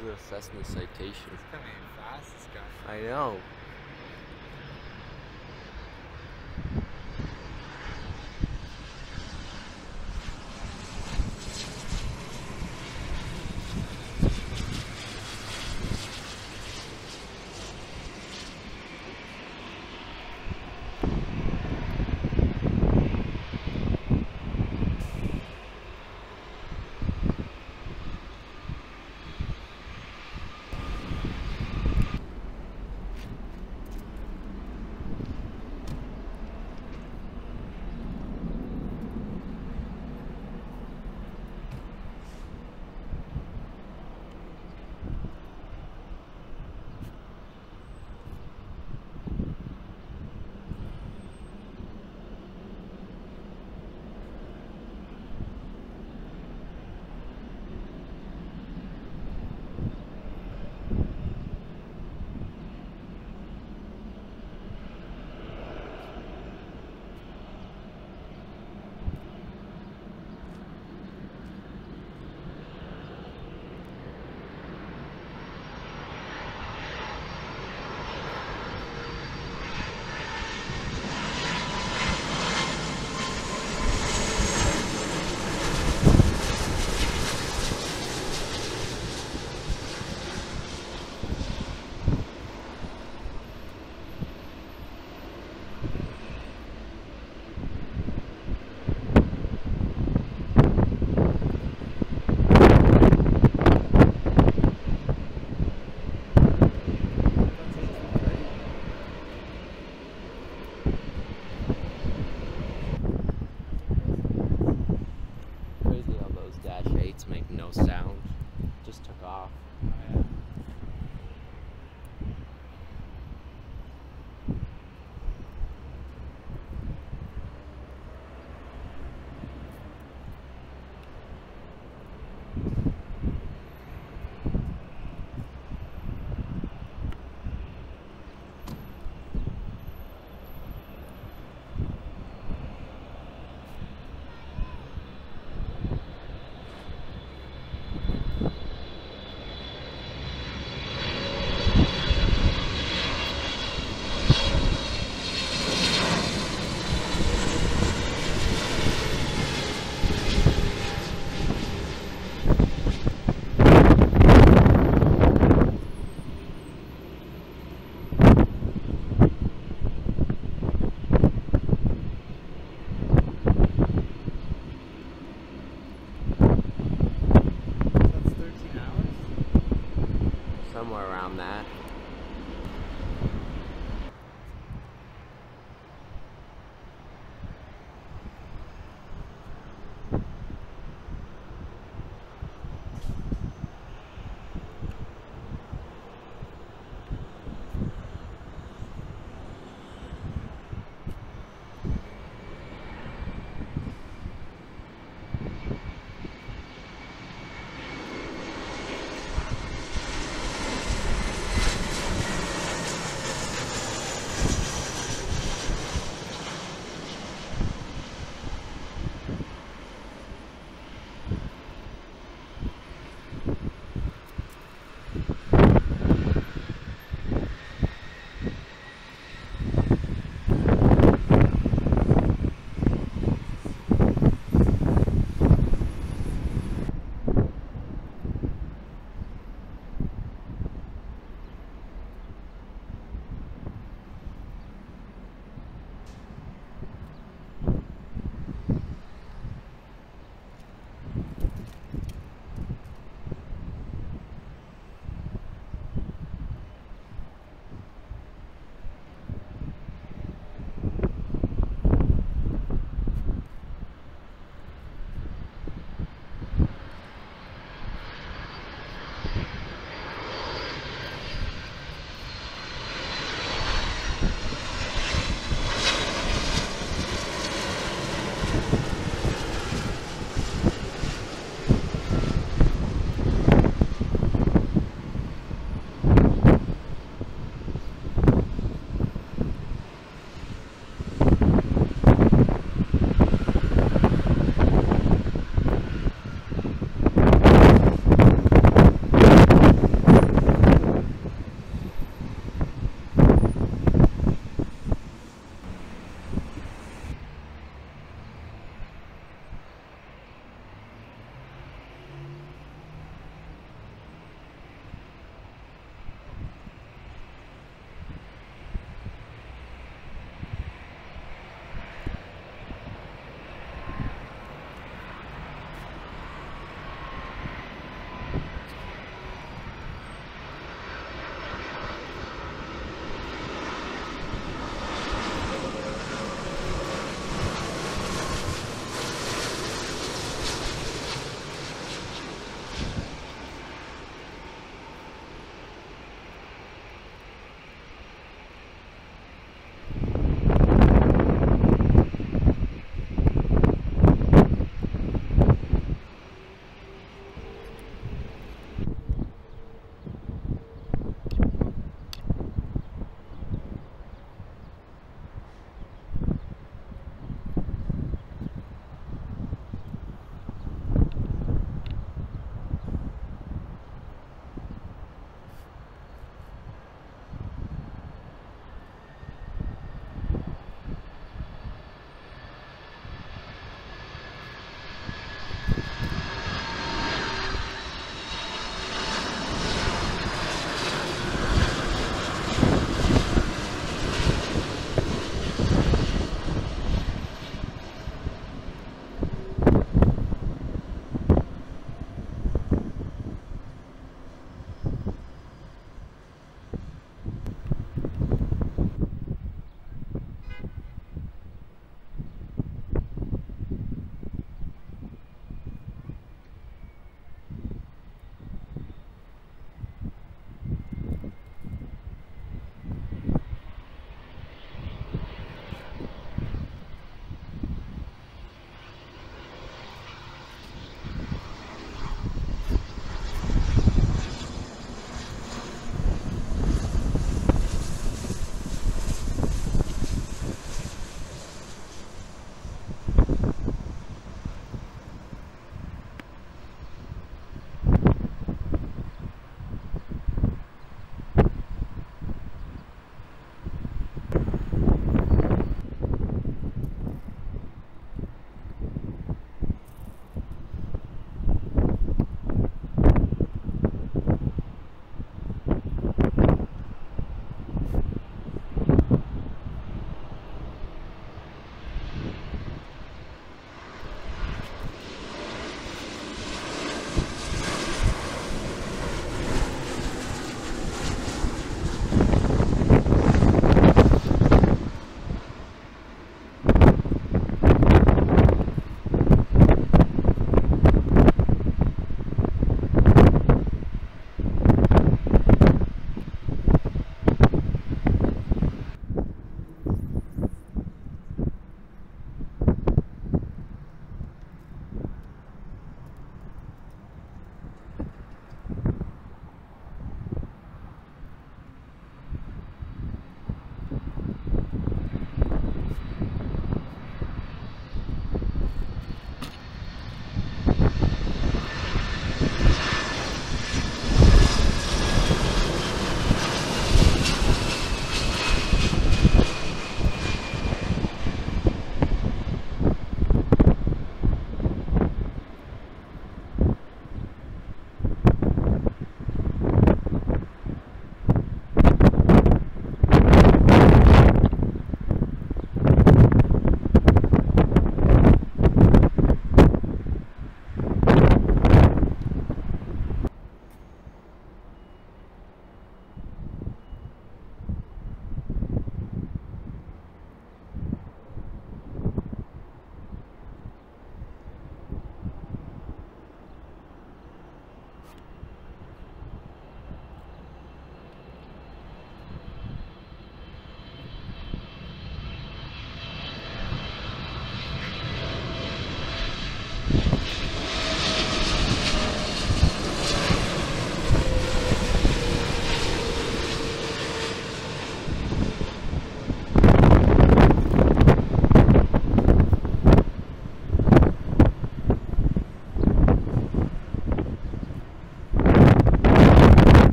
is a Cessna Citation. It's coming in fast, this guy. I know.